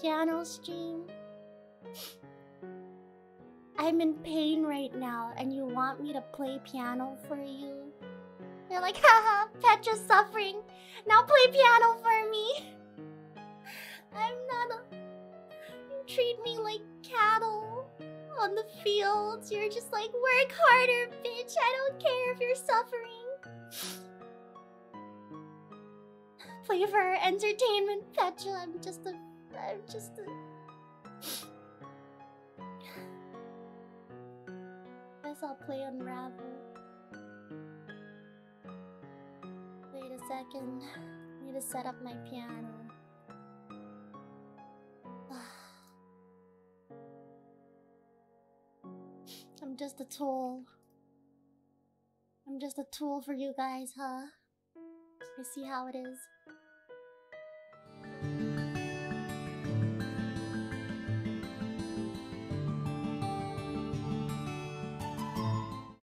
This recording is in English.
piano stream. I'm in pain right now, and you want me to play piano for you? You're like, haha, Petra's suffering. Now play piano for me. I'm not a. You treat me like cattle on the fields. You're just like, work harder, bitch. I don't care if you're suffering. Play for entertainment, Petra. I'm just a. I'm just a. Guess I'll play Unravel. Wait a second. Need to set up my piano. I'm just a tool. I'm just a tool for you guys, huh? I see how it is.